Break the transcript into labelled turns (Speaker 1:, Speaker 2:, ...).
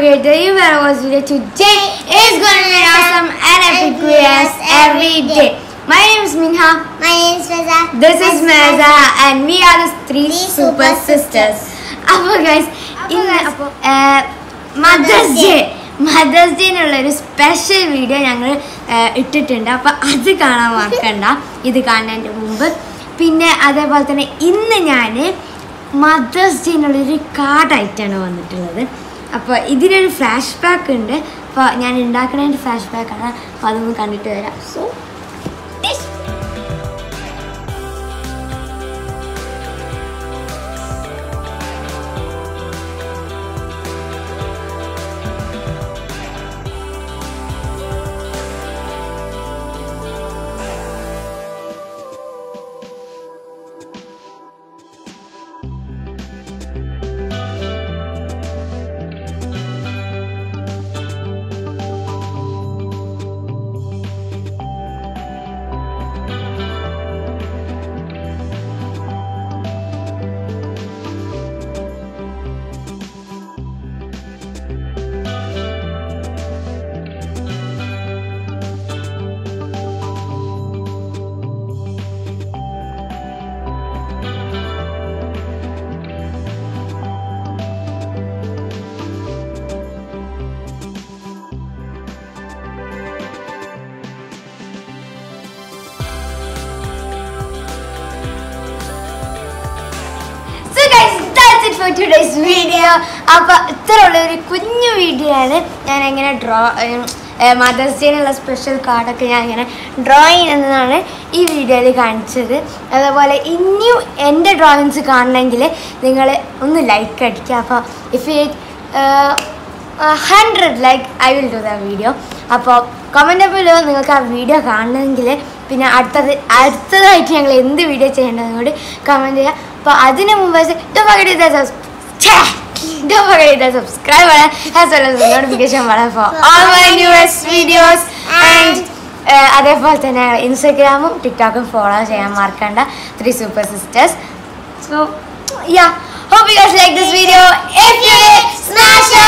Speaker 1: day. You better watch video today. It's gonna be awesome and epic videos every day. My name is Minha.
Speaker 2: My name is Faza.
Speaker 1: This is Meza and we are the three super sisters. അപ്പോൾ guys ഇന്ന് Mother's Day Mother's ഡേനുള്ള ഒരു special video ഞങ്ങൾ ഇട്ടിട്ടുണ്ട് അപ്പോൾ അത് കാണാൻ മറക്കണ്ട ഇത് കാണുന്നതിന്റെ മുമ്പ് പിന്നെ അതേപോലെ തന്നെ ഇന്ന് ഞാൻ മദേഴ്സ് ഡേനുള്ളൊരു കാർഡായിട്ടാണ് വന്നിട്ടുള്ളത് അപ്പോൾ ഇതിനൊരു ഫ്ലാഷ് ബാക്ക് ഉണ്ട്. അപ്പോൾ ഞാൻ ഉണ്ടാക്കുന്നതിന്റെ ഫ്ലാഷ് ബാക്കാണ് അപ്പോൾ അതൊന്ന് കണ്ടിട്ട് വരാം. സോ അപ്പോൾ ഇത്രയുള്ള ഒരു കുഞ്ഞു വീഡിയോ ആണ് ഞാൻ എങ്ങനെ ഡ്രോ മദേഴ്സ് ഡേനുള്ള സ്പെഷ്യൽ കാർഡൊക്കെ ഞാൻ ഇങ്ങനെ ഡ്രോയിങ് എന്നതാണ് ഈ വീഡിയോയിൽ കാണിച്ചത്. അതേപോലെ ഇനിയും എന്റെ ഡ്രോയിങ്സ് കാണണമെങ്കിൽ നിങ്ങൾ ഒന്ന് ലൈക്ക് അടിക്കുക. അപ്പോൾ if you hundred like I will do the video അപ്പോൾ കമന്റ് ബിലോ നിങ്ങൾക്ക് ആ വീഡിയോ കാണണമെങ്കിൽ പിന്നെ അടുത്തത് അടുത്തതായിട്ട് ഞങ്ങൾ എന്ത് വീഡിയോ ചെയ്യേണ്ടതെന്നോട് കമന്റ് ചെയ്യുക. അപ്പോൾ അതിന് മുമ്പ് the subs- ഛേ! Don't forget to subscribe button as well as the notification button for all my newest videos and uh, അതേപോലെ തന്നെ ഇൻസ്റ്റഗ്രാമും ടിക്ടോക്കും ഫോളോ ചെയ്യാൻ മറക്കണ്ട three super sisters so yeah hope you guys like this video if you did smash the